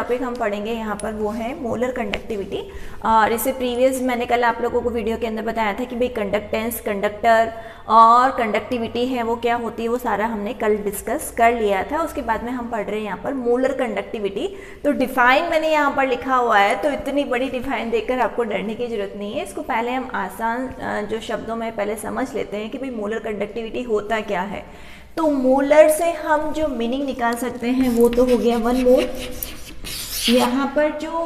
Topic हम पढ़ेंगे यहाँ पर वो है मोलर कंडक्टिविटी और इसे प्रीवियस मैंने कल आप लोगों को वीडियो के अंदर बताया था कि भाई कंडक्टेंस कंडक्टर और कंडक्टिविटी है, वो क्या होती है, वो सारा हमने कल डिस्कस कर लिया था। उसके बाद में हम पढ़ रहे हैं यहाँ पर मोलर कंडक्टिविटी तो डिफाइन मैंने यहाँ पर लिखा हुआ है तो इतनी बड़ी डिफाइन देखकर आपको डरने की ज़रूरत नहीं है। इसको पहले हम आसान जो शब्दों में पहले समझ लेते हैं कि भाई मोलर कंडक्टिविटी होता क्या है। तो मोलर से हम जो मीनिंग निकाल सकते हैं, वो तो हो गया वन मोल यहाँ पर जो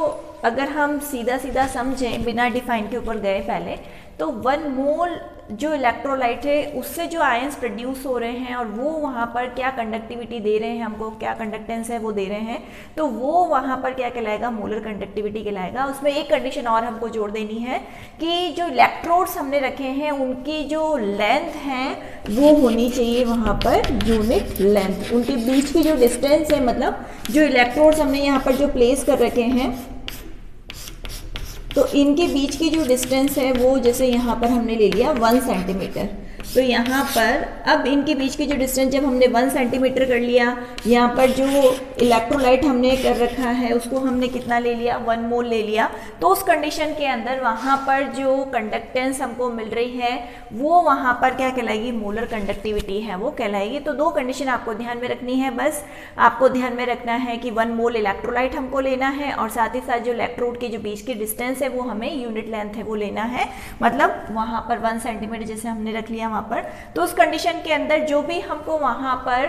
अगर हम सीधा सीधा समझें, बिना डिफाइन के ऊपर गए पहले तो वन मोल जो इलेक्ट्रोलाइट है, उससे जो आयंस प्रोड्यूस हो रहे हैं और वो वहाँ पर क्या कंडक्टिविटी दे रहे हैं, हमको क्या कंडक्टेंस है वो दे रहे हैं तो वो वहाँ पर क्या कहलाएगा? मोलर कंडक्टिविटी कहलाएगा। उसमें एक कंडीशन और हमको जोड़ देनी है कि जो इलेक्ट्रोड्स हमने रखे हैं, उनकी जो लेंथ है, वो होनी चाहिए वहाँ पर यूनिट लेंथ उनके बीच की जो डिस्टेंस है मतलब जो इलेक्ट्रोड्स हमने यहाँ पर जो प्लेस कर रखे हैं तो इनके बीच की जो डिस्टेंस है, वो जैसे यहाँ पर हमने ले लिया वन सेंटीमीटर तो यहाँ पर अब इनके बीच की जो डिस्टेंस जब हमने वन सेंटीमीटर कर लिया, यहाँ पर जो इलेक्ट्रोलाइट हमने कर रखा है, उसको हमने कितना ले लिया? वन मोल ले लिया। तो उस कंडीशन के अंदर वहाँ पर जो कंडक्टेंस हमको मिल रही है, वो वहाँ पर क्या कहलाएगी? मोलर कंडक्टिविटी है, वो कहलाएगी। तो दो कंडीशन आपको ध्यान में रखनी है बस। आपको ध्यान में रखना है कि वन मोल इलेक्ट्रोलाइट हमको लेना है और साथ ही साथ जो इलेक्ट्रोड के जो बीच की डिस्टेंस है, वो हमें यूनिट लेंथ है, वो लेना है। मतलब वहाँ पर वन सेंटीमीटर जैसे हमने रख लिया, वहाँ पर। तो उस कंडीशन के अंदर जो भी हमको वहाँ पर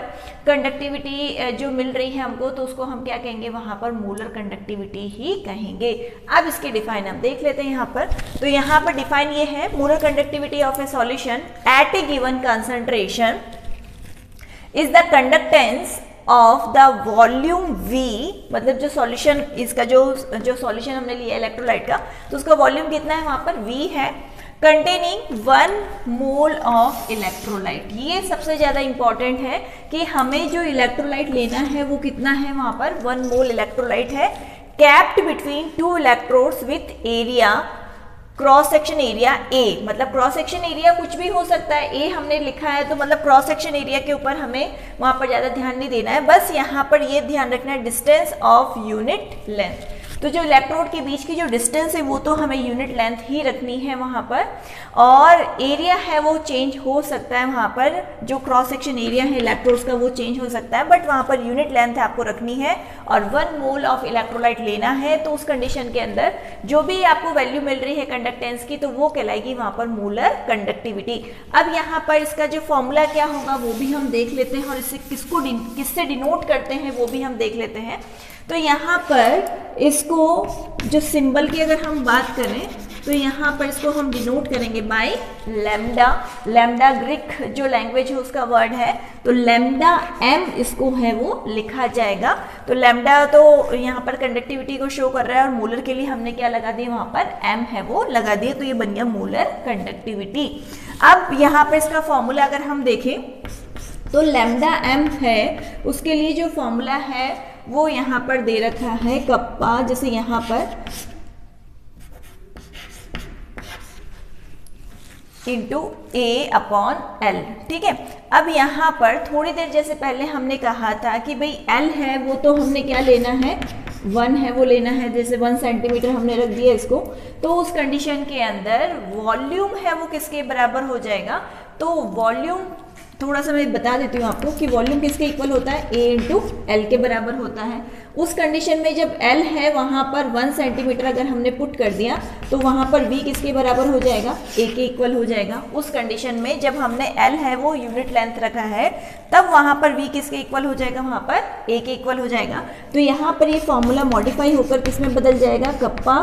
कंडक्टिविटी जो मिल रही है हमको तो उसको हम क्या कहेंगे? वहाँ पर मोलर कंडक्टिविटी ही कहेंगे। अब इसके डिफाइन हम देख लेते हैं यहाँ पर। तो यहाँ पर डिफाइन ये है molar conductivity of a solution at a given concentration is the conductance of the volume V मतलब जो सॉल्यूशन इसका जो जो सॉल्यूशन हमने लिया इलेक्ट्रोलाइट का तो उसका वॉल्यूम कितना है वहाँ पर? V है। Containing one mole of electrolyte ये सबसे ज़्यादा इंपॉर्टेंट है कि हमें जो इलेक्ट्रोलाइट लेना है, वो कितना है वहाँ पर? वन मोल इलेक्ट्रोलाइट है। Kept between two electrodes with area cross section area A मतलब क्रॉस सेक्शन एरिया कुछ भी हो सकता है। ए हमने लिखा है तो मतलब क्रॉस सेक्शन एरिया के ऊपर हमें वहाँ पर ज़्यादा ध्यान नहीं देना है। बस यहाँ पर ये ध्यान रखना है डिस्टेंस ऑफ़ यूनिट लेंथ तो जो इलेक्ट्रोड के बीच की जो डिस्टेंस है, वो तो हमें यूनिट लेंथ ही रखनी है वहाँ पर। और एरिया है, वो चेंज हो सकता है वहाँ पर। जो क्रॉस सेक्शन एरिया है इलेक्ट्रोड्स का, वो चेंज हो सकता है। बट वहाँ पर यूनिट लेंथ आपको रखनी है। और वन मोल ऑफ़ इलेक्ट्रोलाइट लेना है तो उस कंडीशन के अंदर जो भी आपको वैल्यू मिल रही है कंडक्टेंस की तो वो कहलाएगी वहाँ पर मोलर कंडक्टिविटी अब यहाँ पर इसका जो फॉर्मूला क्या होगा, वो भी हम देख लेते हैं। और इससे किसको किससे डिनोट करते हैं, वो भी हम देख लेते हैं। तो यहाँ पर इसको जो सिंबल की अगर हम बात करें तो यहाँ पर इसको हम डिनोट करेंगे बाय लेमडा लेमडा ग्रीक जो लैंग्वेज है, उसका वर्ड है तो लेमडा एम इसको है वो लिखा जाएगा. तो लेमडा तो यहाँ पर कंडक्टिविटी को शो कर रहा है और मोलर के लिए हमने क्या लगा दिया? वहाँ पर एम है वो लगा दिया तो ये बन गया मोलर कंडक्टिविटी अब यहाँ पर इसका फॉर्मूला अगर हम देखें तो लेमडा एम है, उसके लिए जो फॉर्मूला है वो यहाँ पर दे रखा है कप्पा, जैसे यहाँ पर। इंटू ए अपॉन एल ठीक है? अब यहाँ पर थोड़ी देर जैसे पहले हमने कहा था कि भाई एल है, वो तो हमने क्या लेना है? वन है, वो लेना है, जैसे वन सेंटीमीटर हमने रख दिया इसको। तो उस कंडीशन के अंदर वॉल्यूम है वो किसके बराबर हो जाएगा? तो वॉल्यूम थोड़ा सा मैं बता देती हूँ आपको कि वॉल्यूम किसके इक्वल होता है? ए इंटू एल के बराबर होता है। उस कंडीशन में जब एल है, वहाँ पर वन सेंटीमीटर अगर हमने पुट कर दिया तो वहाँ पर वी किसके बराबर हो जाएगा? ए के इक्वल हो जाएगा। उस कंडीशन में जब हमने एल है, वो यूनिट लेंथ रखा है, तब वहाँ पर वी किसके इक्वल हो जाएगा? वहाँ पर ए के इक्वल हो जाएगा। तो यहाँ पर ये यह फॉर्मूला मॉडिफाई होकर किसमें बदल जाएगा? कप्पा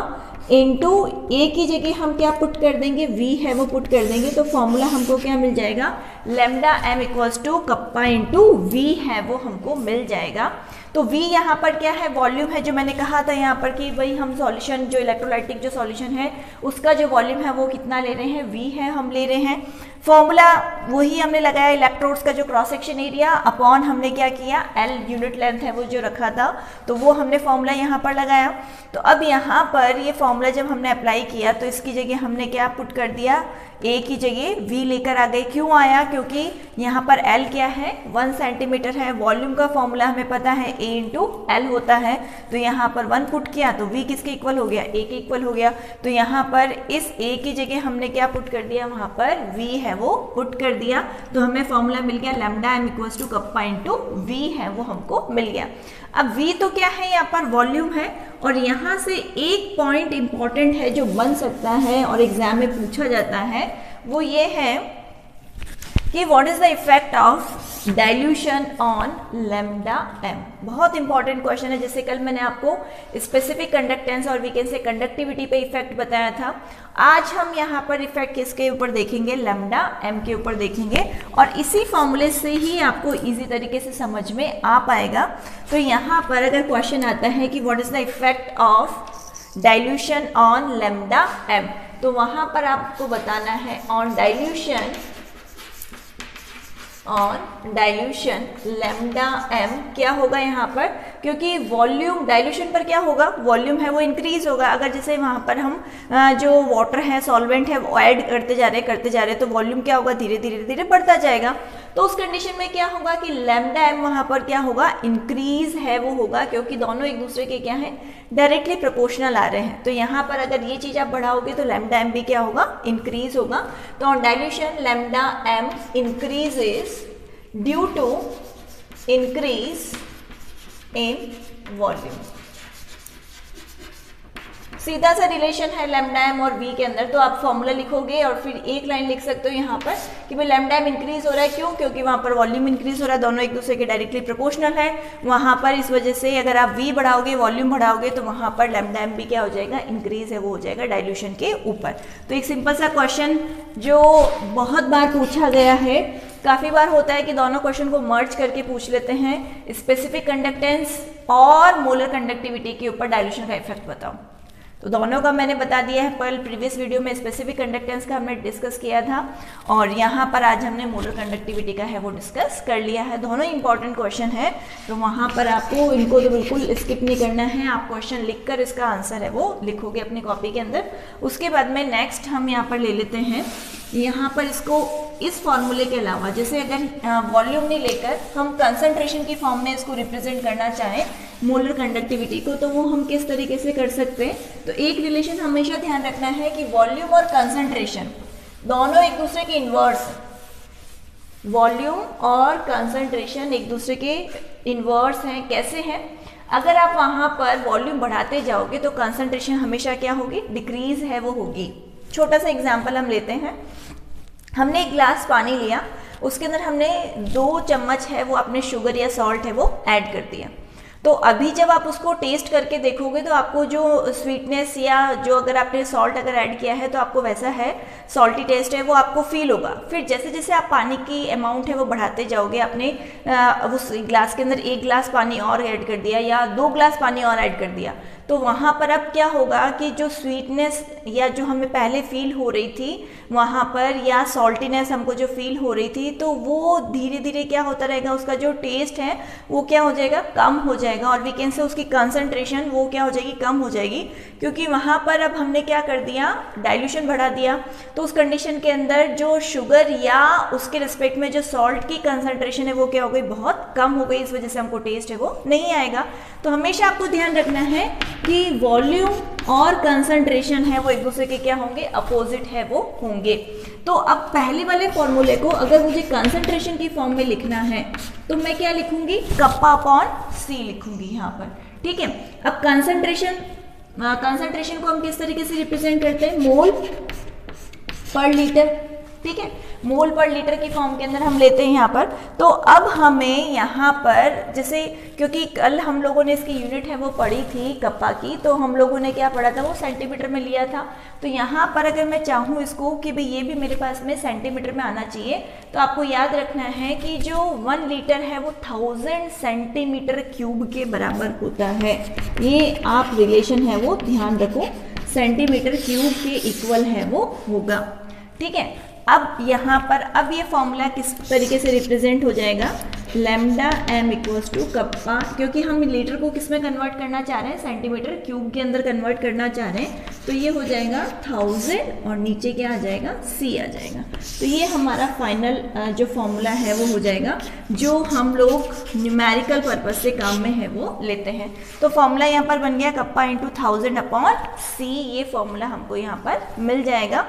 इंटू ए की जगह हम क्या पुट कर देंगे? वी है, वो पुट कर देंगे तो फॉर्मूला हमको क्या मिल जाएगा? Lambda M equals to kappa into V है, वो हमको मिल जाएगा। तो V यहाँ पर क्या है? वॉल्यूम है, जो मैंने कहा था यहाँ पर कि वही हम सॉल्यूशन जो इलेक्ट्रोलाइटिक जो सॉल्यूशन है, उसका जो वॉल्यूम है, वो कितना ले रहे हैं? V है, हम ले रहे हैं। फॉर्मूला वही हमने लगाया इलेक्ट्रोड्स का जो क्रॉस सेक्शन एरिया अपॉन हमने क्या किया? एल यूनिट लेंथ है वो जो रखा था तो वो हमने फॉर्मूला यहाँ पर लगाया। तो अब यहाँ पर ये यह फॉर्मूला जब हमने अप्लाई किया तो इसकी जगह हमने क्या पुट कर दिया? ए की जगह वी लेकर आ गए क्यों आया? क्योंकि यहाँ पर एल क्या है? वन सेंटीमीटर है। वॉल्यूम का फॉर्मूला हमें पता है ए इंटू एल होता है। तो यहाँ पर वन पुट किया तो वी किसके इक्वल हो गया? ए के इक्वल हो गया। तो यहाँ पर इस ए की जगह हमने क्या पुट कर दिया? वहाँ पर वी है, वो पुट कर दिया। तो हमें फॉर्मूला मिल गया lambda M equals to kappa into V है, वो हमको मिल गया। अब वी तो क्या है? यहाँ पर वॉल्यूम है। और यहाँ से एक पॉइंट इंपॉर्टेंट है जो बन सकता है और एग्ज़ाम में पूछा जाता है, वो ये है कि what is the effect of dilution on lambda M बहुत इंपॉर्टेंट क्वेश्चन है, जैसे कल मैंने आपको स्पेसिफिक कंडक्टेंस और वीकेंड से कंडक्टिविटी पे इफ़ेक्ट बताया था। आज हम यहाँ पर इफ़ेक्ट किसके ऊपर देखेंगे? लेमडा एम के ऊपर देखेंगे। और इसी फॉर्मूले से ही आपको इजी तरीके से समझ में आ पाएगा। तो यहाँ पर अगर क्वेश्चन आता है कि what is the effect of dilution on lambda M तो वहाँ पर आपको बताना है on dilution on dilution lambda M क्या होगा यहाँ पर? क्योंकि वॉल्यूम डाइल्यूशन पर क्या होगा? वॉल्यूम है वो इंक्रीज होगा। अगर जैसे वहाँ पर हम जो वाटर है सॉल्वेंट है, वो ऐड करते जा रहे हैं करते जा रहे हैं तो वॉल्यूम क्या होगा? धीरे धीरे धीरे बढ़ता जाएगा। तो उस कंडीशन में क्या होगा कि लेमडा एम वहाँ पर क्या होगा? इंक्रीज है वो होगा, क्योंकि दोनों एक दूसरे के क्या है? डायरेक्टली प्रोपोर्शनल आ रहे हैं। तो यहाँ पर अगर ये चीज़ आप बढ़ाओगे तो लेमडा एम भी क्या होगा? इंक्रीज होगा। तो on dilution lambda M increases due to increase in volume सीधा सा रिलेशन है लेमडा एम और वी के अंदर तो आप फॉर्मूला लिखोगे और फिर एक लाइन लिख सकते हो यहाँ पर कि भाई लेमडा एम इंक्रीज हो रहा है क्यों? क्योंकि वहाँ पर वॉल्यूम इंक्रीज हो रहा है, दोनों एक दूसरे के डायरेक्टली प्रोपोर्शनल है। वहाँ पर इस वजह से अगर आप वी बढ़ाओगे वॉल्यूम बढ़ाओगे तो वहाँ पर लेमडा एम भी क्या हो जाएगा? इंक्रीज है, वो हो जाएगा डायल्यूशन के ऊपर। तो एक सिंपल सा क्वेश्चन जो बहुत बार पूछा गया है। काफ़ी बार होता है कि दोनों क्वेश्चन को मर्ज करके पूछ लेते हैं। स्पेसिफिक कंडक्टेंस और मोलर कंडक्टिविटी के ऊपर डायल्यूशन का इफ़ेक्ट बताओ। तो दोनों का मैंने बता दिया है कल प्रीवियस वीडियो में स्पेसिफिक कंडक्टेंस का हमने डिस्कस किया था और यहाँ पर आज हमने मोलर कंडक्टिविटी का है वो डिस्कस कर लिया है। दोनों इंपॉर्टेंट क्वेश्चन है तो वहाँ पर आपको इनको तो बिल्कुल स्किप नहीं करना है। आप क्वेश्चन लिखकर इसका आंसर है, वो लिखोगे अपनी कॉपी के अंदर। उसके बाद में नेक्स्ट हम यहाँ पर ले लेते हैं। यहाँ पर इसको इस फॉर्मूले के अलावा, जैसे अगर वॉल्यूम नहीं लेकर हम कंसंट्रेशन की फॉर्म में इसको रिप्रेजेंट करना चाहें मोलर कंडक्टिविटी को तो वो हम किस तरीके से कर सकते हैं? तो एक रिलेशन हमेशा ध्यान रखना है कि वॉल्यूम और कंसंट्रेशन दोनों एक दूसरे के इन्वर्स वॉल्यूम और कंसंट्रेशन एक दूसरे के इन्वर्स हैं। कैसे हैं? अगर आप वहाँ पर वॉल्यूम बढ़ाते जाओगे तो कंसंट्रेशन हमेशा क्या होगी? डिक्रीज है, वो होगी। छोटा सा एग्ज़ाम्पल हम लेते हैं। हमने एक ग्लास पानी लिया, उसके अंदर हमने दो चम्मच है, वो अपने शुगर या सॉल्ट है, वो ऐड कर दिया। तो अभी जब आप उसको टेस्ट करके देखोगे तो आपको जो स्वीटनेस या जो अगर आपने सॉल्ट अगर ऐड किया है तो आपको वैसा है सॉल्टी टेस्ट है, वो आपको फील होगा। फिर जैसे जैसे आप पानी की अमाउंट है, वो बढ़ाते जाओगे, आपने उस ग्लास के अंदर एक ग्लास पानी और ऐड कर दिया या दो ग्लास पानी और ऐड कर दिया। तो वहाँ पर अब क्या होगा कि जो स्वीटनेस या जो हमें पहले फील हो रही थी, वहाँ पर या सॉल्टीनेस हमको जो फील हो रही थी तो वो धीरे धीरे क्या होता रहेगा, उसका जो टेस्ट है, वो क्या हो जाएगा, कम हो जाएगा और वीकेंड से उसकी कंसनट्रेशन वो क्या हो जाएगी, कम हो जाएगी। क्योंकि वहाँ पर अब हमने क्या कर दिया डाइल्यूशन बढ़ा दिया। तो उस कंडीशन के अंदर जो शुगर या उसके रिस्पेक्ट में जो सॉल्ट की कंसनट्रेशन है, वो क्या हो गई, बहुत कम हो गई, इस वजह से हमको टेस्ट है वो नहीं आएगा। तो हमेशा आपको ध्यान रखना है कि वॉल्यूम और कंसंट्रेशन है वो एक दूसरे के क्या होंगे? अपोजिट है वो होंगे। तो अब पहले वाले फॉर्मूले को अगर मुझे कंसंट्रेशन की फॉर्म में लिखना है तो मैं क्या लिखूँगी? कप्पा अपॉन सी लिखूँगी यहाँ पर। ठीक है? अब कंसंट्रेशन कंसंट्रेशन को हम किस तरीके से रिप्रेजेंट करते हैं? मोल पर लीटर ठीक है? मोल पर लीटर की फॉर्म के अंदर हम लेते हैं यहाँ पर। तो अब हमें यहाँ पर जैसे क्योंकि कल हम लोगों ने इसकी यूनिट है वो पढ़ी थी कप्पा की तो हम लोगों ने क्या पढ़ा था? वो सेंटीमीटर में लिया था। तो यहाँ पर अगर मैं चाहूँ इसको कि भाई ये भी मेरे पास में सेंटीमीटर में आना चाहिए तो आपको याद रखना है कि जो वन लीटर है वो थाउज़ेंड सेंटीमीटर क्यूब के बराबर होता है। ये आप रिलेशन है वो, ध्यान रखो सेंटीमीटर क्यूब के इक्वल है वो, होगा। ठीक है? अब यहाँ पर, अब ये फॉर्मूला किस तरीके से रिप्रेजेंट हो जाएगा? Lambda M equals to kappa क्योंकि हम लीटर को किसमें कन्वर्ट करना चाह रहे हैं? सेंटीमीटर क्यूब के अंदर कन्वर्ट करना चाह रहे हैं। तो ये हो जाएगा थाउज़ेंड और नीचे क्या आ जाएगा? सी आ जाएगा। तो ये हमारा फाइनल जो फॉर्मूला है वो हो जाएगा, जो हम लोग न्यूमेरिकल पर्पज से काम में है वो लेते हैं। तो फॉर्मूला यहाँ पर बन गया kappa into thousand upon C ये फॉर्मूला हमको यहाँ पर मिल जाएगा।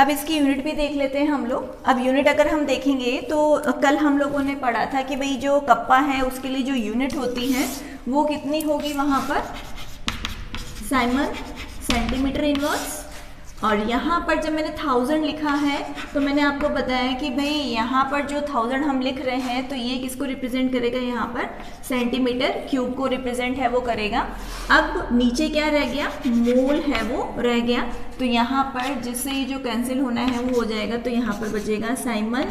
अब इसकी यूनिट भी देख लेते हैं हम लोग। अब यूनिट अगर हम देखेंगे तो कल हम लोगों ने पढ़ा था कि भाई जो कप्पा है, उसके लिए जो यूनिट होती है, वो कितनी होगी वहाँ पर? साइमन सेंटीमीटर इनवर्स और यहाँ पर जब मैंने थाउज़ेंड लिखा है तो मैंने आपको बताया कि भाई यहाँ पर जो थाउज़ेंड हम लिख रहे हैं तो ये किसको रिप्रेजेंट करेगा यहाँ पर? सेंटीमीटर क्यूब को रिप्रेजेंट है, वो करेगा। अब नीचे क्या रह गया? मोल है वो, रह गया। तो यहाँ पर जिससे ये जो कैंसिल होना है, वो हो जाएगा। तो यहाँ पर बचेगा साइमन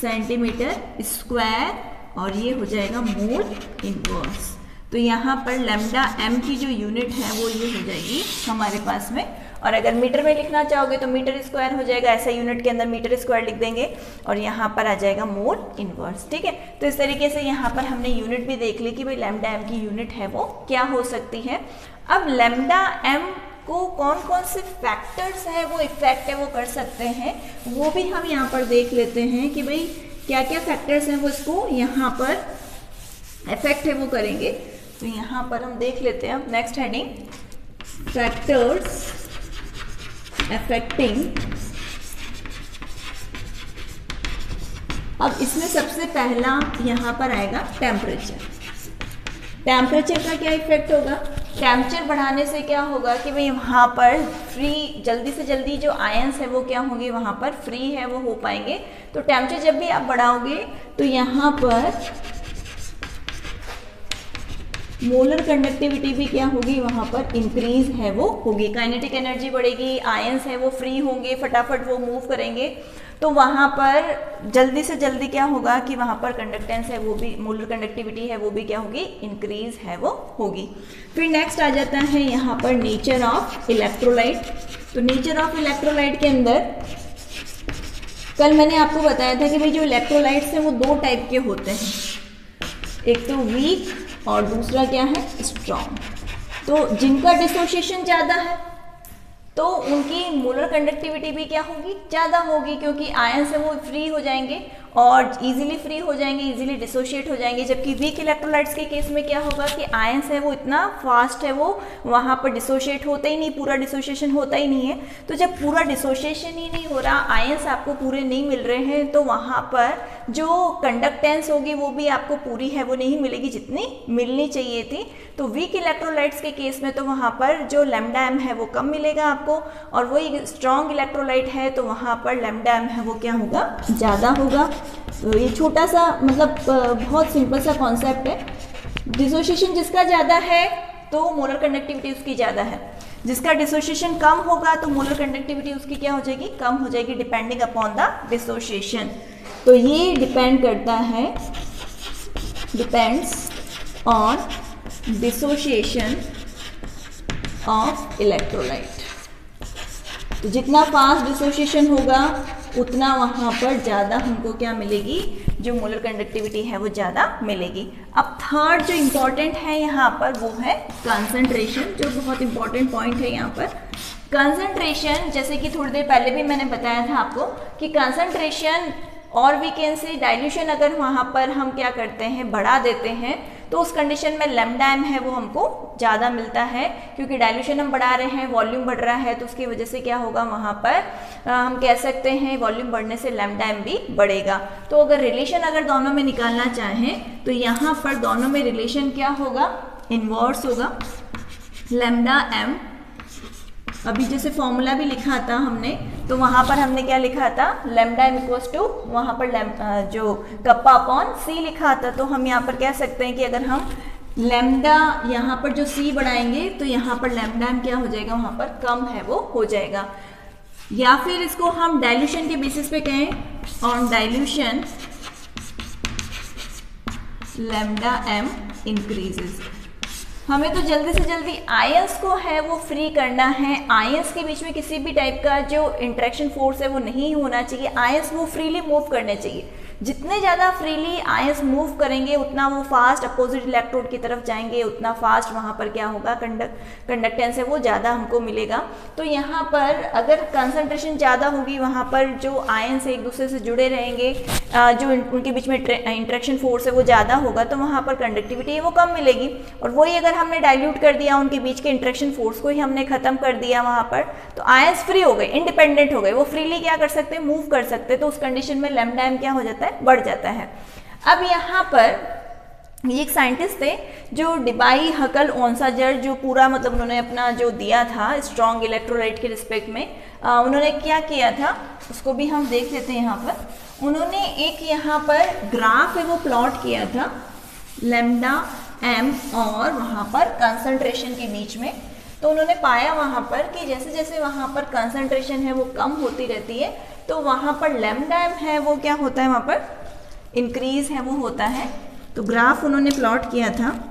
सेंटीमीटर स्क्वायर और ये हो जाएगा मोल इनवर्स तो यहाँ पर लेमडा एम की जो यूनिट है, वो ये हो जाएगी हमारे पास में। और अगर मीटर में लिखना चाहोगे तो मीटर स्क्वायर हो जाएगा, ऐसा यूनिट के अंदर मीटर स्क्वायर लिख देंगे और यहाँ पर आ जाएगा मोल इनवर्स ठीक है? तो इस तरीके से यहाँ पर हमने यूनिट भी देख ली कि भाई लेमडा एम की यूनिट है वो, क्या हो सकती है? अब लेमडा एम को कौन कौन से फैक्टर्स है, वो इफ़ेक्ट है, वो कर सकते हैं, वो भी हम यहाँ पर देख लेते हैं कि भाई क्या क्या फैक्टर्स हैं वो इसको यहाँ पर इफ़ेक्ट है, वो करेंगे। तो यहाँ पर हम देख लेते हैं, अब नेक्स्ट हेडिंग फैक्टर्स अफेक्टिंग अब इसमें सबसे पहला यहाँ पर आएगा टेम्परेचर टेम्परेचर का क्या इफ़ेक्ट होगा? टेम्परेचर बढ़ाने से क्या होगा कि भाई वहाँ पर फ्री जल्दी से जल्दी जो आयंस है वो क्या होंगे? वहाँ पर फ्री है, वो हो पाएँगे. तो टेम्परेचर जब भी आप बढ़ाओगे तो यहाँ पर मोलर कंडक्टिविटी भी क्या होगी? वहाँ पर इंक्रीज है वो होगी। काइनेटिक एनर्जी बढ़ेगी आयंस है वो फ्री होंगे, फटाफट वो मूव करेंगे। तो वहाँ पर जल्दी से जल्दी क्या होगा कि वहाँ पर कंडक्टेंस है वो भी मोलर कंडक्टिविटी है वो भी क्या होगी? इंक्रीज है वो होगी। फिर नेक्स्ट आ जाता है यहाँ पर नेचर ऑफ़ इलेक्ट्रोलाइट तो नेचर ऑफ़ इलेक्ट्रोलाइट के अंदर कल मैंने आपको बताया था कि भाई जो इलेक्ट्रोलाइट्स हैं वो दो टाइप के होते हैं। एक तो वीक और दूसरा क्या है? स्ट्रॉन्ग तो जिनका डिसोसिएशन ज़्यादा है तो उनकी मोलर कंडक्टिविटी भी क्या होगी? ज़्यादा होगी, क्योंकि आयन से वो फ्री हो जाएँगे और इजीली फ्री हो जाएँगे इजीली डिसोशिएट हो जाएँगे। जबकि वीक इलेक्ट्रोलाइट्स के केस में क्या होगा कि आयंस है, वो इतना फास्ट है, वो वहाँ पर डिसोशिएट होता ही नहीं, पूरा डिसोशिएशन होता ही नहीं है। तो जब पूरा डिसोशिएशन ही नहीं हो रहा आयंस आपको पूरे नहीं मिल रहे हैं तो वहाँ पर जो कंडक्टेंस होगी, वो भी आपको पूरी है, वो नहीं मिलेगी जितनी मिलनी चाहिए थी। तो वीक इलेक्ट्रोलाइट्स के केस में तो वहाँ पर जो लेमडा एम है, वो कम मिलेगा आपको। और वही स्ट्रॉन्ग इलेक्ट्रोलाइट है तो वहाँ पर लेमडा एम है, वो क्या होगा? ज़्यादा होगा। ये छोटा सा मतलब बहुत सिंपल सा कॉन्सेप्ट है। डिसोसिएशन जिसका ज़्यादा है तो मोलर कंडक्टिविटी उसकी ज़्यादा है। जिसका डिसोसिएशन कम होगा तो मोलर कंडक्टिविटी उसकी क्या हो जाएगी? कम हो जाएगी डिपेंडिंग अपॉन द डिसोसिएशन तो ये डिपेंड करता है depends on dissociation of electrolyte तो जितना फास्ट डिसोसिएशन होगा, उतना वहाँ पर ज़्यादा हमको क्या मिलेगी? जो मोलर कंडक्टिविटी है, वो ज़्यादा मिलेगी। अब थर्ड जो इंपॉर्टेंट है यहाँ पर, वो है कंसंट्रेशन जो बहुत इंपॉर्टेंट पॉइंट है यहाँ पर। कंसंट्रेशन जैसे कि थोड़ी देर पहले भी मैंने बताया था आपको कि कंसंट्रेशन और वी कैन से डाइल्यूशन अगर वहाँ पर हम क्या करते हैं, बढ़ा देते हैं तो उस कंडीशन में लेमडा एम है वो हमको ज़्यादा मिलता है क्योंकि डायल्यूशन हम बढ़ा रहे हैं वॉल्यूम बढ़ रहा है तो उसकी वजह से क्या होगा वहाँ पर आ, हम कह सकते हैं वॉल्यूम बढ़ने से लेमडा एम भी बढ़ेगा। तो अगर रिलेशन अगर दोनों में निकालना चाहें तो यहाँ पर दोनों में रिलेशन क्या होगा? इन्वर्स होगा। लेमडा एम अभी जैसे फॉर्मूला भी लिखा था हमने तो वहाँ पर हमने क्या लिखा था? लेमडा एम इक्वल्स टू वहाँ पर जो कप्पा अपॉन सी लिखा था तो हम यहाँ पर कह सकते हैं कि अगर हम लेमडा यहाँ पर जो सी बढ़ाएँगे तो यहाँ पर लेमडा क्या हो जाएगा? वहाँ पर कम है, वो हो जाएगा। या फिर इसको हम डाइल्यूशन के बेसिस पे कहें on dilution lambda M increases हमें तो जल्दी से जल्दी आयंस को है वो फ्री करना है। आयंस के बीच में किसी भी टाइप का जो इंट्रैक्शन फोर्स है वो नहीं होना चाहिए। आयंस वो फ्रीली मूव करने चाहिए। जितने ज़्यादा फ्रीली आयंस मूव करेंगे, उतना वो फास्ट अपोजिट इलेक्ट्रोड की तरफ़ जाएँगे, उतना फास्ट वहाँ पर क्या होगा कंडक्ट कंडक्टेंस है वो ज़्यादा हमको मिलेगा। तो यहाँ पर अगर कंसनट्रेशन ज़्यादा होगी, वहाँ पर जो आयंस एक दूसरे से जुड़े रहेंगे जो उनके बीच में इंट्रैक्शन फोर्स है वो ज़्यादा होगा तो वहाँ पर कंडक्टिविटी वो कम मिलेगी। और वही अगर हमने डाइल्यूट कर दिया उनके बीच के इंट्रैक्शन फोर्स को ही हमने ख़त्म कर दिया वहाँ पर तो आयंस फ्री हो गए इंडिपेंडेंट हो गए। वो फ्रीली क्या कर सकते हैं? मूव कर सकते हैं। तो उस कंडीशन में लेमडा एम क्या हो जाता है? बढ़ जाता है। अब यहाँ पर ये एक साइंटिस्ट थे जो डिबाई हकल ओंसाजर जो पूरा मतलब उन्होंने अपना जो दिया था स्ट्रॉन्ग इलेक्ट्रोलाइट के रिस्पेक्ट में आ, उन्होंने क्या किया था उसको भी हम देख लेते हैं यहाँ पर। उन्होंने एक यहाँ पर ग्राफ है वो प्लॉट किया था लेमडा एम और वहाँ पर कंसंट्रेशन के बीच में। तो उन्होंने पाया वहाँ पर कि जैसे जैसे वहाँ पर कंसंट्रेशन है वो कम होती रहती है तो वहाँ पर लेमडा है, वो क्या होता है वहाँ पर? इंक्रीज है, वो होता है। तो ग्राफ उन्होंने प्लॉट किया था।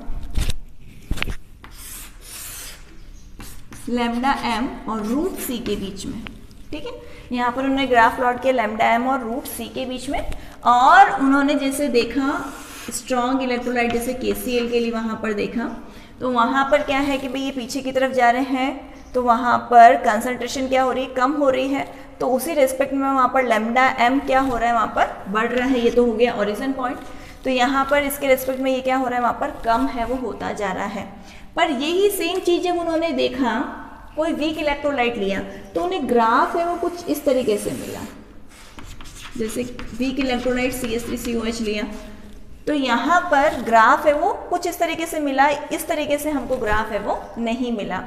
लेमडा एम और रूट सी के बीच में। ठीक है? यहाँ पर उन्होंने ग्राफ प्लॉट किया लेमडा एम और रूट सी के बीच में। और उन्होंने जैसे देखा स्ट्रॉन्ग इलेक्ट्रोलाइट जैसे केसीएल के लिए वहाँ पर देखा। तो वहाँ पर क्या है कि भाई ये पीछे की तरफ़ जा रहे हैं। तो वहाँ पर कंसनट्रेशन क्या हो रही है? कम हो रही है। तो उसी रेस्पेक्ट में वहाँ पर लेमडा एम क्या हो रहा है वहाँ पर बढ़ रहा है, ये तो हो गया ओरिजन पॉइंट तो यहाँ पर इसके रेस्पेक्ट में ये क्या हो रहा है, वहाँ पर कम है, वो होता जा रहा है. पर यही सेम चीज़ जब उन्होंने देखा, कोई वीक इलेक्ट्रोलाइट लिया तो उन्हें ग्राफ है वो कुछ इस तरीके से मिला. जैसे weak electrolyte C S C O H लिया. तो यहाँ पर ग्राफ है वो कुछ इस तरीके से मिला, इस तरीके से हमको ग्राफ है वो नहीं मिला.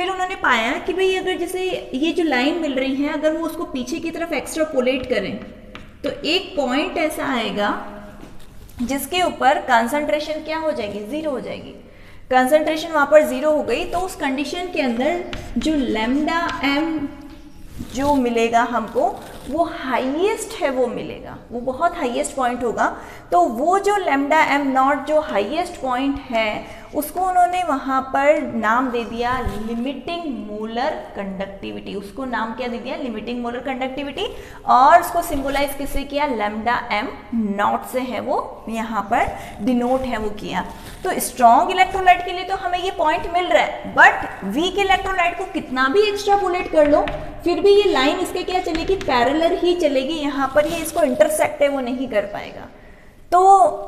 फिर उन्होंने पाया कि भाई अगर जैसे ये जो लाइन मिल रही है, अगर वो उसको पीछे की तरफ़ एक्स्ट्रापोलेट करें तो एक पॉइंट ऐसा आएगा जिसके ऊपर कंसंट्रेशन क्या हो जाएगी? ज़ीरो हो जाएगी। कंसंट्रेशन वहाँ पर ज़ीरो हो गई तो उस कंडीशन के अंदर जो लेमडा एम जो मिलेगा हमको, वो हाईएस्ट है, वो मिलेगा। वो बहुत हाईएस्ट पॉइंट होगा। तो वो जो लेमडा एम नॉट जो हाईएस्ट पॉइंट है उसको उन्होंने वहाँ पर नाम दे दिया लिमिटिंग मोलर कंडक्टिविटी उसको नाम क्या दे दिया? लिमिटिंग मोलर कंडक्टिविटी और उसको सिंबलाइज किससे किया? लेमडा एम नॉट से है वो, यहाँ पर डिनोट है वो किया। तो स्ट्रॉन्ग इलेक्ट्रोलाइट के लिए तो हमें ये पॉइंट मिल रहा है बट वीक इलेक्ट्रोलाइट को कितना भी एक्स्ट्रा बुलेट कर लो, फिर भी ये लाइन इसके क्या चलेगी? पैरेलल ही चलेगी। यहाँ पर ये इसको इंटरसेक्ट है, वो नहीं कर पाएगा। तो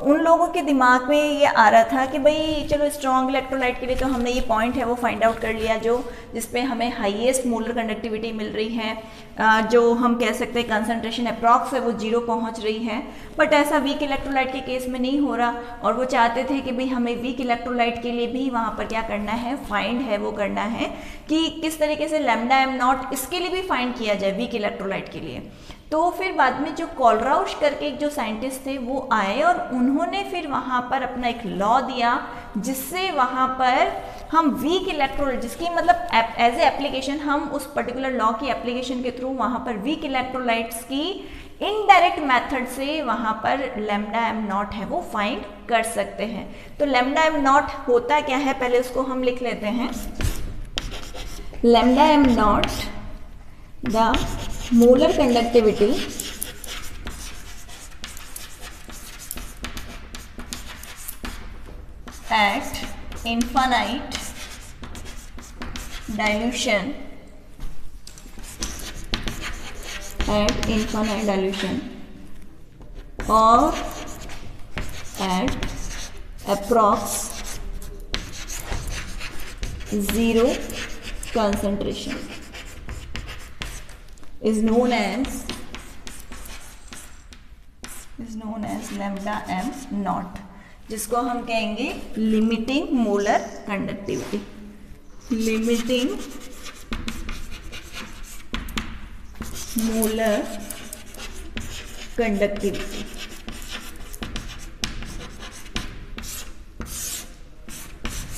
उन लोगों के दिमाग में ये आ रहा था कि भाई, चलो स्ट्रॉन्ग इलेक्ट्रोलाइट के लिए तो हमने ये पॉइंट है, वो फाइंड आउट कर लिया जो, जिसपे हमें हाईएस्ट मोलर कंडक्टिविटी मिल रही है। जो हम कह सकते हैं कंसंट्रेशन अप्रॉक्स है, वो ज़ीरो पहुँच रही है। बट ऐसा वीक इलेक्ट्रोलाइट के केस में नहीं हो रहा। और वो चाहते थे कि भाई, हमें वीक इलेक्ट्रोलाइट के लिए भी वहाँ पर क्या करना है फाइंड है, वो करना है कि किस तरीके से लेमडा एम नॉट इसके लिए भी फाइंड किया जाए वीक इलेक्ट्रोलाइट के लिए। तो फिर बाद में जो कॉलराउश करके एक जो साइंटिस्ट थे, वो आए और उन्होंने फिर वहाँ पर अपना एक लॉ दिया, जिससे वहाँ पर हम वीक इलेक्ट्रोलाइट जिसकी मतलब एज ए एप्लीकेशन हम उस पर्टिकुलर लॉ की एप्लीकेशन के थ्रू वहाँ पर वीक इलेक्ट्रोलाइट्स की इनडायरेक्ट मेथड से वहाँ पर लेमडा एम नॉट है, वो फाइंड कर सकते हैं। तो लेमडा एम नॉट होता क्या है, पहले उसको हम लिख लेते हैं। Lambda M naught the molar conductivity. At infinite dilution. At infinite dilution. Or at approx zero concentration is known as, is known as lambda m naught, जिसको हम कहेंगे limiting molar conductivity limiting molar conductivity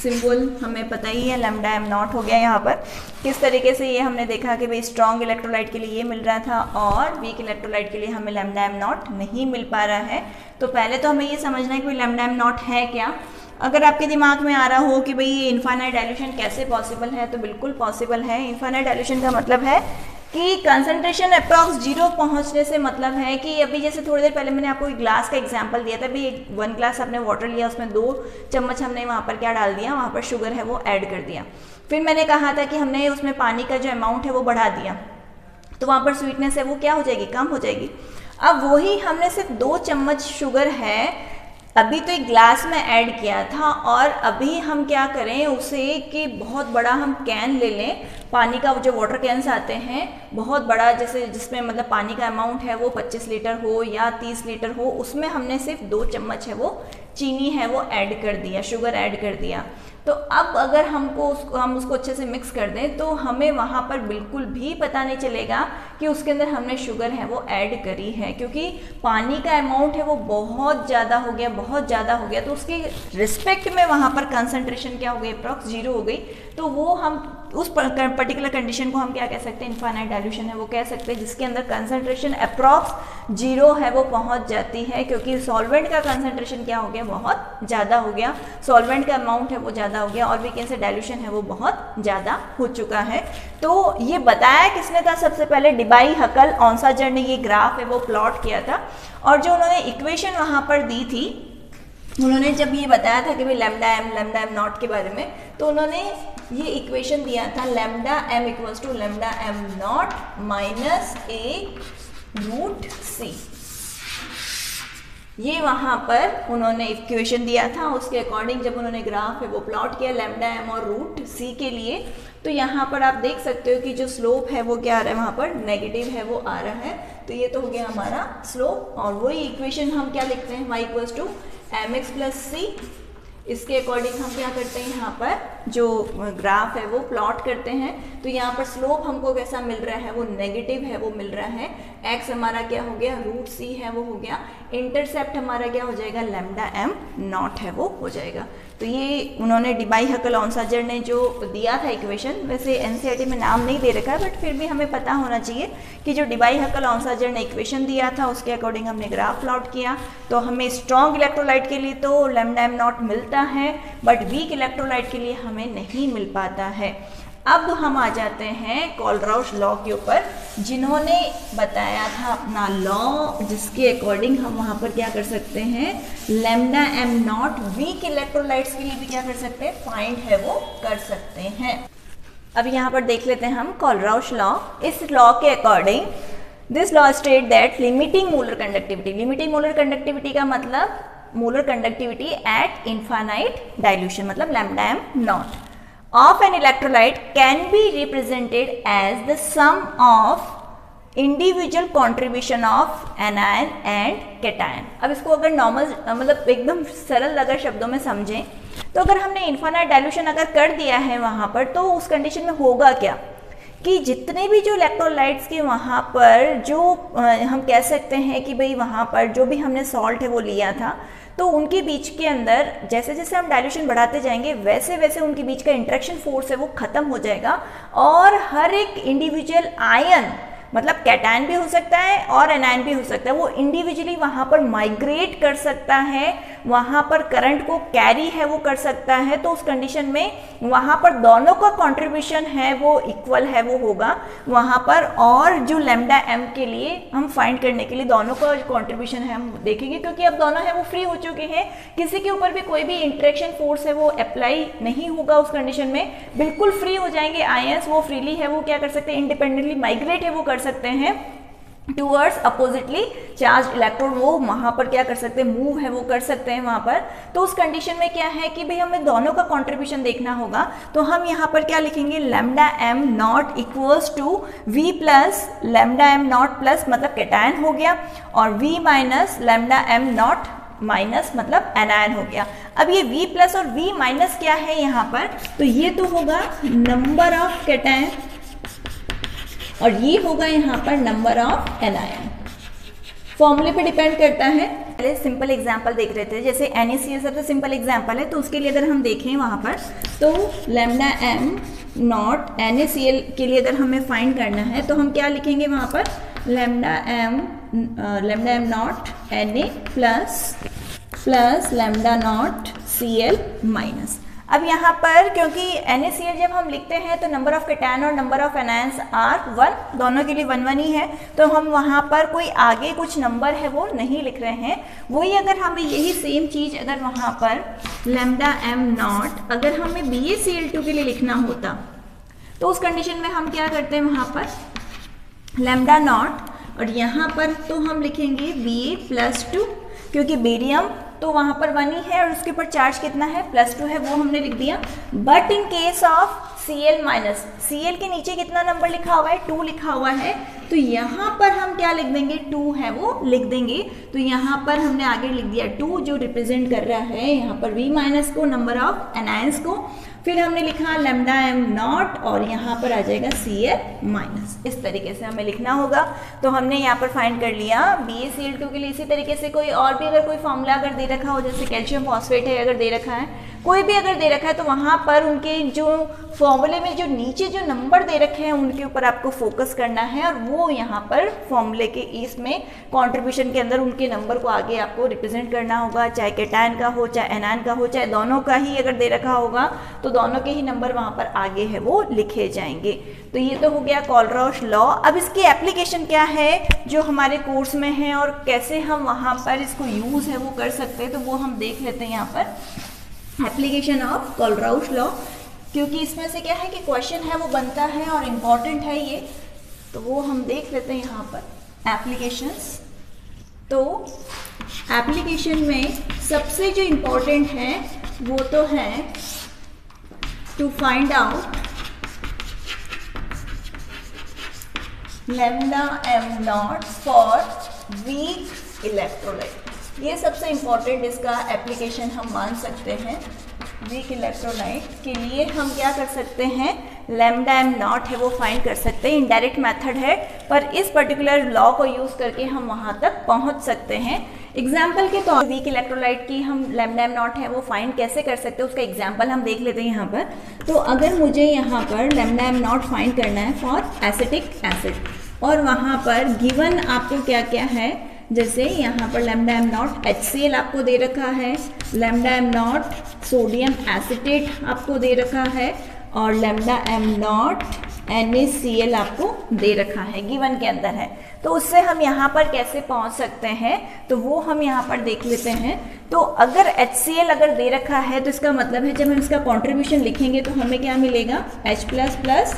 symbol हमें पता ही है lambda M not हो गया यहाँ पर। किस तरीके से ये हमने देखा कि भाई स्ट्रॉन्ग इलेक्ट्रोलाइट के लिए ये मिल रहा था और वीक इलेक्ट्रोलाइट के लिए हमें लेमडा एम नॉट नहीं मिल पा रहा है। तो पहले तो हमें ये समझना है कि लेमडा एम नॉट है क्या? अगर आपके दिमाग में आ रहा हो कि भाई ये इन्फानाइट डायल्यूशन कैसे पॉसिबल है तो बिल्कुल पॉसिबल है। इन्फानाइट डायल्यूशन का मतलब है कि कंसंट्रेशन अप्रॉक्स ज़ीरो पहुँचने से मतलब है कि अभी जैसे थोड़ी देर पहले मैंने आपको एक ग्लास का एग्जांपल दिया था अभी एक वन ग्लास आपने वाटर लिया, उसमें दो चम्मच हमने वहाँ पर क्या डाल दिया, वहाँ पर शुगर है वो ऐड कर दिया। फिर मैंने कहा था कि हमने उसमें पानी का जो अमाउंट है वो बढ़ा दिया। तो वहाँ पर स्वीटनेस है, वो क्या हो जाएगी? कम हो जाएगी। अब वही हमने सिर्फ़ दो चम्मच शुगर है, अभी तो एक ग्लास में ऐड किया था और अभी हम क्या करें, उसे कि बहुत बड़ा हम कैन ले लें पानी का जो वाटर कैंस आते हैं, बहुत बड़ा जैसे जिसमें मतलब पानी का अमाउंट है वो 25 लीटर हो या 30 लीटर हो, उसमें हमने सिर्फ़ दो चम्मच है वो चीनी है वो ऐड कर दिया शुगर ऐड कर दिया। तो अब अगर हमको उसको, हम उसको अच्छे से मिक्स कर दें तो हमें वहाँ पर बिल्कुल भी पता नहीं चलेगा कि उसके अंदर हमने शुगर है वो ऐड करी है, क्योंकि पानी का अमाउंट है वो बहुत ज़्यादा हो गया, बहुत ज़्यादा हो गया। तो उसके रिस्पेक्ट में वहाँ पर कंसनट्रेशन क्या हो गई अप्रॉक्स ज़ीरो हो गई। तो वो हम उस पर्टिकुलर कंडीशन को हम क्या कह सकते हैं? इन्फानाइट डायल्यूशन है, वो कह सकते हैं, जिसके अंदर कंसनट्रेशन अप्रॉक्स ज़ीरो है, वो पहुँच जाती है, क्योंकि सॉल्वेंट का कंसनट्रेशन क्या हो गया? बहुत ज़्यादा हो गया। सॉल्वेंट का अमाउंट है, वो ज़्यादा हो गया, और भी कैसे डायल्यूशन है, वो बहुत ज़्यादा हो चुका है। तो ये बताया किसने था? सबसे पहले डिबाई हकल ऑनसाजर ने ये ग्राफ है, वो प्लॉट किया था। और जो उन्होंने इक्वेशन वहाँ पर दी थी, उन्होंने जब ये बताया था कि भाई lambda M lambda M naught के बारे में तो उन्होंने ये इक्वेशन दिया था lambda M equals to lambda M naught minus A root C ये वहाँ पर उन्होंने इक्वेशन दिया था, उसके अकॉर्डिंग जब उन्होंने ग्राफ है वो प्लॉट किया लेमडा एम और रूट सी के लिए। तो यहाँ पर आप देख सकते हो कि जो स्लोप है वो क्या आ रहा है, वहाँ पर नेगेटिव है, वो आ रहा है। तो ये तो हो गया हमारा स्लोप और वही इक्वेशन हम क्या लिखते हैं Y equals to M X plus C इसके अकॉर्डिंग हम क्या करते हैं यहाँ पर, जो ग्राफ है वो प्लॉट करते हैं। तो यहाँ पर स्लोप हमको कैसा मिल रहा है? वो नेगेटिव है, वो मिल रहा है। एक्स हमारा क्या हो गया? रूट सी है, वो हो गया। इंटरसेप्ट हमारा क्या हो जाएगा? लेमडा एम नॉट है, वो हो जाएगा। तो ये उन्होंने डिबाई हकल ऑनसाजर ने जो दिया था इक्वेशन, वैसे एन e में नाम नहीं दे रखा है बट फिर भी हमें पता होना चाहिए कि जो डिबाई हकल ऑनसाजर ने इक्वेशन दिया था, उसके अकॉर्डिंग हमने ग्राफ प्लॉट किया। तो हमें स्ट्रॉन्ग इलेक्ट्रोलाइट के लिए तो लेमडाइम नॉट मिलता है बट वीक इलेक्ट्रोलाइट के लिए हमें नहीं मिल पाता है। अब हम आ जाते हैं कॉलराउश लॉ के ऊपर, जिन्होंने बताया था अपना लॉ, जिसके अकॉर्डिंग हम वहाँ पर क्या कर सकते हैं lambda M naught weak electrolytes के लिए भी क्या कर सकते हैं फाइंड है वो, कर सकते हैं। अब यहाँ पर देख लेते हैं हम कॉलराउश लॉ। इस लॉ के according this law state that limiting molar conductivity limiting molar conductivity का मतलब molar conductivity at infinite dilution मतलब lambda M naught of an electrolyte can be represented as the sum of individual contribution of anion and cation अब इसको अगर normal मतलब एकदम सरल अगर शब्दों में समझें तो अगर हमने इन्फानाइट डायल्यूशन अगर कर दिया है वहाँ पर तो उस कंडीशन में होगा क्या? कि जितने भी जो इलेक्ट्रोलाइट्स के वहाँ पर जो हम कह सकते हैं कि भाई वहाँ पर जो भी हमने सॉल्ट है वो लिया था तो उनके बीच के अंदर, जैसे जैसे हम डायल्यूशन बढ़ाते जाएँगे, वैसे वैसे उनके बीच का इंट्रैक्शन फोर्स है, वो खत्म हो जाएगा। और हर एक इंडिविजुअल आयन मतलब कैटायन भी हो सकता है और एनायन भी हो सकता है। वो इंडिविजुअली वहाँ पर माइग्रेट कर सकता है, वहाँ पर करंट को कैरी है, वो कर सकता है। तो उस कंडीशन में वहाँ पर दोनों का कंट्रीब्यूशन है, वो इक्वल है, वो होगा। वहाँ पर और जो लेमडा एम के लिए हम फाइंड करने के लिए दोनों का कंट्रीब्यूशन है, हम देखेंगे। क्योंकि अब दोनों है, वो फ्री हो चुके हैं। किसी के ऊपर भी कोई भी इंट्रेक्शन फोर्स है, वो अप्लाई नहीं होगा उस कंडीशन में। बिल्कुल फ्री हो जाएँगे आयंस वो फ्रीली है, वो क्या कर सकते हैं? इंडिपेंडेंटली माइग्रेट है, वो कर सकते हैं? टूवर्ड्स अपोजिटली चार्ज इलेक्ट्रॉन वो वहाँ पर क्या कर सकते हैं? मूव है, वो कर सकते हैं वहाँ पर। तो उस कंडीशन में क्या है कि भाई हमें दोनों का कंट्रीब्यूशन देखना होगा। तो हम यहाँ पर क्या लिखेंगे? Lambda M naught equals to V plus lambda M naught plus मतलब केटायन हो गया। और V minus lambda M naught minus मतलब एनायन हो गया। अब ये V प्लस और V माइनस क्या है यहाँ पर? तो ये तो होगा नंबर ऑफ़ केटायन और ये होगा यहाँ पर नंबर ऑफ़ एनायन फॉर्मूले पे डिपेंड करता है। पहले सिंपल एग्जांपल देख रहे थे। जैसे एन ई सी सबसे सिंपल एग्जांपल है तो उसके लिए अगर हम देखें वहाँ पर तो lambda M naught N A C L के लिए अगर हमें फाइंड करना है तो हम क्या लिखेंगे वहाँ पर? Lambda M lambda M naught N A plus plus lambda naught C L minus अब यहाँ पर, क्योंकि एन जब हम लिखते हैं तो नंबर ऑफ़ कैटैन और number of anions are one दोनों के लिए वन वन ही है। तो हम वहाँ पर कोई आगे कुछ नंबर है वो नहीं लिख रहे हैं। वही अगर हमें यही सेम चीज़ अगर वहाँ पर लेमडा एम नॉट अगर हमें B A C L two के लिए लिखना होता तो उस कंडीशन में हम क्या करते हैं वहाँ पर? लेमडा नॉट और यहाँ पर तो हम लिखेंगे बी ए प्लस टू क्योंकि बेरियम तो वहाँ पर वन ही है और उसके ऊपर चार्ज कितना है? प्लस टू है, वो हमने लिख दिया। But in case of C L minus C L के नीचे कितना नंबर लिखा हुआ है? टू लिखा हुआ है। तो यहाँ पर हम क्या लिख देंगे? टू है वो, लिख देंगे। तो यहाँ पर हमने आगे लिख दिया टू जो रिप्रेजेंट कर रहा है, यहाँ पर वी माइनस को नंबर ऑफ़ एनायंस को। फिर हमने लिखा लेमडा एम नॉट और यहाँ पर आ जाएगा सी एल माइनस इस तरीके से हमें लिखना होगा। तो हमने यहाँ पर फाइंड कर लिया। B A C L two के लिए इसी तरीके से कोई और भी अगर कोई फॉर्मूला अगर दे रखा हो, जैसे कैल्शियम फॉस्फेट है, अगर दे रखा है, कोई भी अगर दे रखा है तो वहाँ पर उनके जो फॉर्मूले में जो नीचे जो नंबर दे रखे हैं, उनके ऊपर आपको फोकस करना है और वो यहाँ पर फॉर्मूले के इसमें कॉन्ट्रीब्यूशन के अंदर उनके नंबर को आगे आपको रिप्रेजेंट करना होगा, चाहे केटाइन का हो, चाहे एनान का हो, चाहे दोनों का ही अगर दे रखा होगा तो दोनों के ही नंबर वहाँ पर आगे है, वो लिखे जाएँगे। तो ये तो हो गया कॉलरॉश लॉ अब इसकी एप्लीकेशन क्या है, जो हमारे कोर्स में है और कैसे हम वहाँ पर इसको यूज़ है, वो कर सकते हैं तो वो हम देख लेते हैं यहाँ पर। एप्लीकेशन ऑफ़ कॉलराउश लॉ क्योंकि इसमें से क्या है कि क्वेश्चन है, वो बनता है और इंपॉर्टेंट है ये। तो वो हम देख लेते हैं यहाँ पर एप्लीकेशंस तो एप्लीकेशन में सबसे जो इम्पोर्टेंट है, वो तो है to find out lambda M naught for weak electrolyte ये सबसे इंपॉर्टेंट इसका एप्लीकेशन हम मान सकते हैं वीक इलेक्ट्रोलाइट के लिए हम क्या कर सकते हैं? लेमडा एम नॉट है वो फाइंड कर सकते हैं। इनडायरेक्ट मेथड है, पर इस पर्टिकुलर लॉ को यूज़ करके हम वहाँ तक पहुँच सकते हैं। एग्ज़ाम्पल के तौर वीक इलेक्ट्रोलाइट की हम लेमडा एम नॉट है, वो फाइंड कैसे कर सकते हैं, उसका एग्ज़ाम्पल हम देख लेते हैं यहाँ पर। तो अगर मुझे यहाँ पर लेमडा एम नॉट फाइंड करना है फॉर एसिटिक एसिड और वहाँ पर गिवन आपको क्या क्या है, जैसे यहाँ पर लेमडा एम नॉट एच आपको दे रखा है lambda M naught sodium acetate आपको दे रखा है और lambda M naught N A C L आपको दे रखा है गिवन के अंदर है। तो उससे हम यहाँ पर कैसे पहुँच सकते हैं? तो वो हम यहाँ पर देख लेते हैं। तो अगर एच सी एल अगर दे रखा है तो इसका मतलब है जब हम इसका कॉन्ट्रीब्यूशन लिखेंगे तो हमें क्या मिलेगा? H plus plus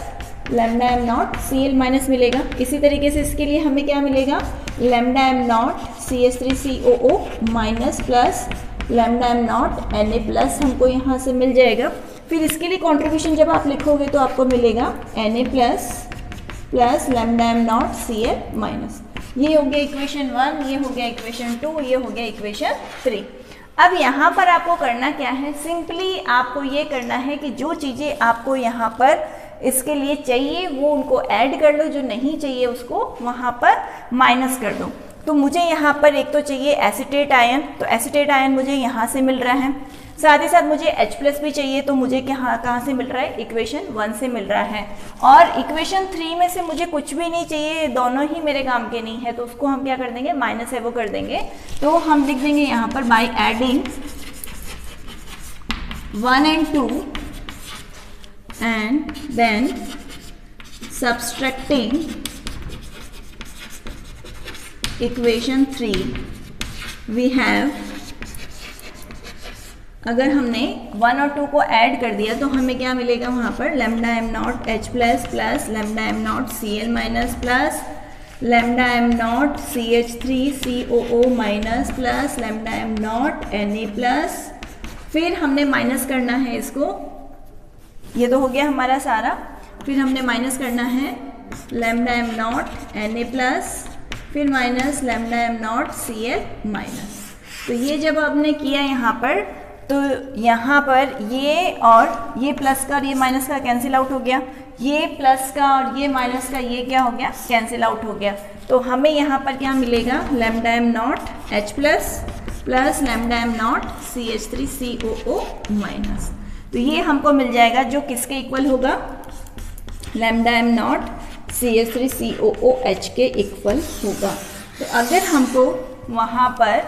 lambda M naught C L minus मिलेगा। इसी तरीके से इसके लिए हमें क्या मिलेगा? Lambda M naught C S three C O O minus plus lambda M naught N A plus हमको यहाँ से मिल जाएगा। फिर इसके लिए कॉन्ट्रीब्यूशन जब आप लिखोगे तो आपको मिलेगा N A plus plus lambda M naught C L minus ये हो गया इक्वेशन वन ये हो गया इक्वेशन टू ये हो गया इक्वेशन थ्री अब यहाँ पर आपको करना क्या है? सिंपली आपको ये करना है कि जो चीज़ें आपको यहाँ पर इसके लिए चाहिए, वो उनको ऐड कर लो, जो नहीं चाहिए उसको वहाँ पर माइनस कर दो। तो मुझे यहाँ पर एक तो चाहिए एसिटेट आयन तो एसिटेट आयन मुझे यहाँ से मिल रहा है। साथ ही साथ मुझे H प्लस भी चाहिए तो मुझे कहाँ कहाँ से मिल रहा है? इक्वेशन वन से मिल रहा है। और इक्वेशन थ्री में से मुझे कुछ भी नहीं चाहिए, दोनों ही मेरे काम के नहीं है तो उसको हम क्या कर देंगे? माइनस है, वो कर देंगे। तो हम लिख देंगे यहाँ पर by adding one and two and then subtracting equation 3 we have अगर हमने वन और टू को ऐड कर दिया तो हमें क्या मिलेगा वहाँ पर? Lambda M naught H plus plus lambda M naught C L minus plus lambda M naught C H three C O O minus plus lambda M naught N A plus फिर हमने माइनस करना है इसको। ये तो हो गया हमारा सारा। फिर हमने माइनस करना है lambda M naught N A plus फिर minus lambda M naught C L minus तो ये जब आपने किया यहाँ पर तो यहाँ पर ये और ये प्लस का और ये माइनस का कैंसिल आउट हो गया। ये प्लस का और ये माइनस का ये क्या हो गया? कैंसिल आउट हो गया। तो हमें यहाँ पर क्या मिलेगा? Lambda M naught H plus plus lambda M naught C H three C O O minus तो ये हमको मिल जाएगा जो किसके इक्वल होगा? Lambda M naught C S three C O O H के इक्वल होगा। तो अगर हमको वहाँ पर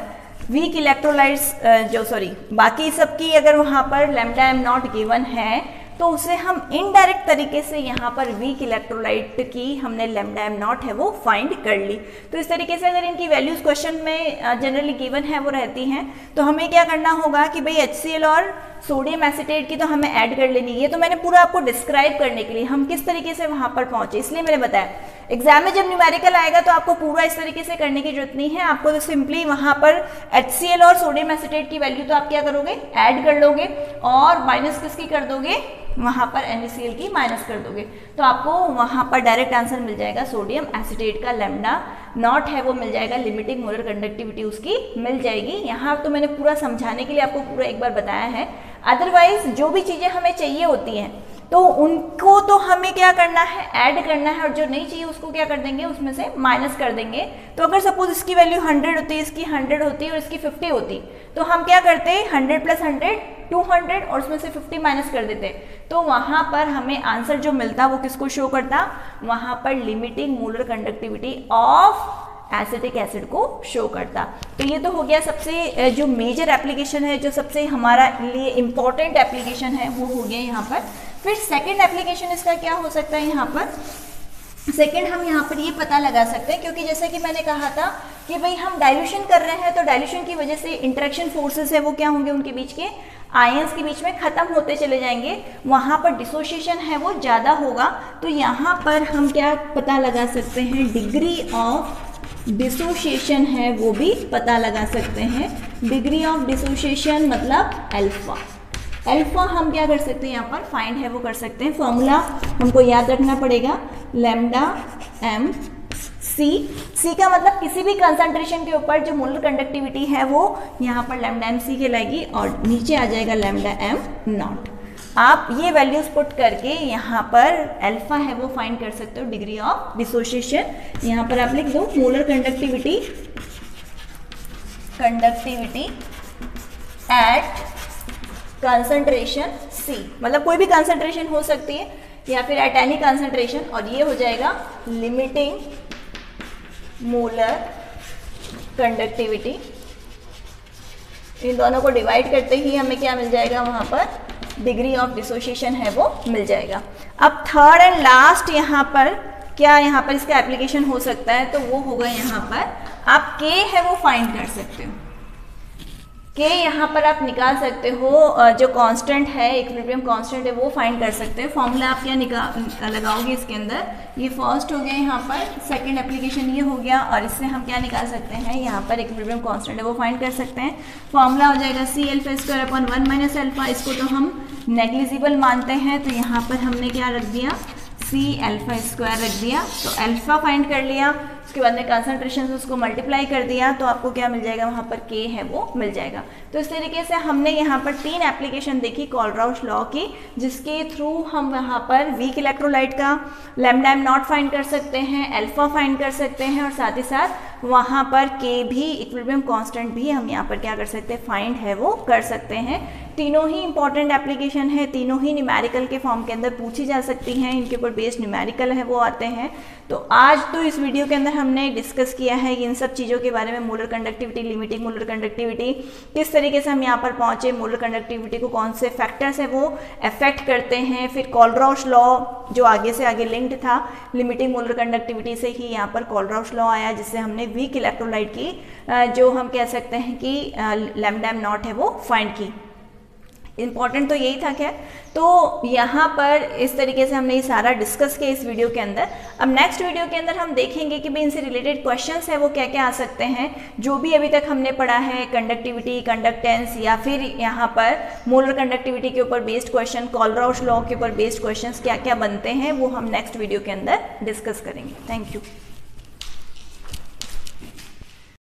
वीक इलेक्ट्रोलाइट्स जो सॉरी बाकी सबकी अगर वहाँ पर लेमडा एम नॉट गिवन है तो उसे हम इनडायरेक्ट तरीके से यहाँ पर वीक इलेक्ट्रोलाइट की हमने लेमडा एम नॉट है, वो फाइंड कर ली। तो इस तरीके से अगर इनकी वैल्यूज़ क्वेश्चन में जनरली गिवन है, वो रहती हैं तो हमें क्या करना होगा कि भाई एच और सोडियम एसिटेट की तो हमें ऐड कर लेनी है तो मैंने पूरा आपको डिस्क्राइब करने के लिए, हम किस तरीके से वहाँ पर पहुँचे, इसलिए मैंने बताया। एग्ज़ाम में जब न्यूमेरिकल आएगा तो आपको पूरा इस तरीके से करने की ज़रूरत नहीं है, आपको तो सिंपली वहाँ पर HCL और सोडियम एसिटेट की वैल्यू तो आप क्या करोगे? ऐड कर लोगे और माइनस किसकी कर दोगे? वहाँ पर NaCl की माइनस कर दोगे। तो आपको वहाँ पर डायरेक्ट आंसर मिल जाएगा सोडियम एसिटेट का लेमडा नॉट है, वो मिल जाएगा लिमिटिंग मोलर कंडक्टिविटी उसकी मिल जाएगी। यहाँ तो मैंने पूरा समझाने के लिए आपको पूरा एक बार बताया है। अदरवाइज़ जो भी चीज़ें हमें चाहिए होती हैं तो उनको तो हमें क्या करना है? ऐड करना है और जो नहीं चाहिए उसको क्या कर देंगे? उसमें से माइनस कर देंगे। तो अगर सपोज़ इसकी वैल्यू 100 होती, इसकी 100 होती और इसकी 50 होती तो हम क्या करते? 100 प्लस हंड्रेड टू और उसमें से 50 माइनस कर देते। तो वहाँ पर हमें आंसर जो मिलता वो किसको शो करता? वहाँ पर limiting molar conductivity of acetic acid को शो करता। तो ये तो हो गया सबसे जो मेजर एप्लीकेशन है, जो सबसे हमारा लिए इंपॉर्टेंट एप्लीकेशन है, वो हो गया यहाँ पर। फिर सेकेंड एप्लीकेशन इसका क्या हो सकता है यहाँ पर? सेकेंड हम यहाँ पर ये पता लगा सकते हैं, क्योंकि जैसे कि मैंने कहा था कि भाई हम डाइल्यूशन कर रहे हैं तो डाइल्यूशन की वजह से इंटरेक्शन फोर्सेस है, वो क्या होंगे उनके बीच के? आयंस के बीच में खत्म होते चले जाएँगे। वहाँ पर डिसोसिएशन है, वो ज़्यादा होगा। तो यहाँ पर हम क्या पता लगा सकते हैं डिग्री ऑफ़ डिसोशिएशन है, वो भी पता लगा सकते हैं। डिग्री ऑफ़ डिसोशिएशन मतलब अल्फ़ा अल्फ़ा हम क्या कर सकते हैं यहाँ पर? फाइंड है, वो कर सकते हैं। फॉर्मूला हमको याद रखना पड़ेगा। लेमडा एम सी सी का मतलब किसी भी कंसंट्रेशन के ऊपर जो मोलर कंडक्टिविटी है, वो यहाँ पर लेमडा एम सी कहलाएगी और नीचे आ जाएगा लेमडा एम नॉट आप ये वैल्यूज़ पुट करके यहाँ पर अल्फ़ा है, वो फाइंड कर सकते हो। डिग्री ऑफ़ डिसोसिएशन यहाँ पर आप लिख दो molar conductivity conductivity at concentration C मतलब कोई भी कंसंट्रेशन हो सकती है, या फिर एट एनी कंसंट्रेशन और ये हो जाएगा लिमिटिंग मोलर कंडक्टिविटी इन दोनों को डिवाइड करते ही हमें क्या मिल जाएगा? वहाँ पर डिग्री ऑफ़ डिसोसिएशन है वो मिल जाएगा। अब थर्ड एंड लास्ट यहाँ पर क्या यहाँ पर इसका एप्लीकेशन हो सकता है? तो वो होगा यहाँ पर। आप के है वो फाइंड कर सकते हो। के यहाँ पर आप निकाल सकते हो जो कांस्टेंट है इक्विलिब्रियम कांस्टेंट है, वो फाइंड कर सकते हो। फॉर्मूला आप क्या निकाल लगाओगे इसके अंदर। ये फ़र्स्ट हो गया यहाँ पर सेकंड एप्लीकेशन ये हो गया, और इससे हम क्या निकाल सकते हैं? यहाँ पर इक्विलिब्रियम कांस्टेंट है, वो फाइंड कर सकते हैं। फॉर्मूला हो जाएगा C alpha square upon one minus alpha इसको तो हम नेग्लिजिबल मानते हैं। तो यहाँ पर हमने क्या रख दिया? सी एल्फा स्क्वायर रख दिया। तो एल्फा फाइंड कर लिया। उसके बाद में कंसनट्रेशन से उसको मल्टीप्लाई कर दिया तो आपको क्या मिल जाएगा? वहाँ पर के है वो, मिल जाएगा। तो इस तरीके से हमने यहाँ पर तीन एप्लीकेशन देखी कॉलराउश लॉ की, जिसके थ्रू हम यहाँ पर वीक इलेक्ट्रोलाइट का लेमडैम नॉट फाइंड कर सकते हैं एल्फा फाइंड कर सकते हैं, और साथ ही साथ वहाँ पर के भी इक्विलिब्रियम कांस्टेंट भी हम यहाँ पर क्या कर सकते हैं? फाइंड है वो, कर सकते हैं। तीनों ही इंपॉर्टेंट एप्लीकेशन है, तीनों ही न्यूमेरिकल के फॉर्म के अंदर पूछी जा सकती हैं, इनके ऊपर बेस्ड न्यूमेरिकल है, वो आते हैं। तो आज तो इस वीडियो के अंदर हमने डिस्कस किया है इन सब चीज़ों के बारे में molar conductivity limiting molar conductivity किस तरीके से हम यहाँ पर पहुँचे मोलर कंडक्टिविटी को कौन से फैक्टर्स है वो अफेक्ट करते हैं। फिर कॉलराउश लॉ जो आगे से आगे लिंक्ड था लिमिटिंग मोलर कंडक्टिविटी से ही यहाँ पर कॉलराउश लॉ आया, जिससे हमने वीक इलेक्ट्रोलाइट की जो हम कह सकते हैं कि लेमडैम नॉट है वो फाइंड की। इंपॉर्टेंट तो यही था क्या तो यहाँ पर इस तरीके से हमने ये सारा डिस्कस किया इस वीडियो के अंदर। अब नेक्स्ट वीडियो के अंदर हम देखेंगे कि भाई इनसे रिलेटेड क्वेश्चंस है, वो क्या क्या आ सकते हैं, जो भी अभी तक हमने पढ़ा है कंडक्टिविटी कंडक्टेंस या फिर यहाँ पर मोलर कंडक्टिविटी के ऊपर बेस्ड क्वेश्चन कॉलराउश लॉ के ऊपर बेस्ड क्वेश्चन क्या क्या बनते हैं, वो हम नेक्स्ट वीडियो के अंदर डिस्कस करेंगे। Thank you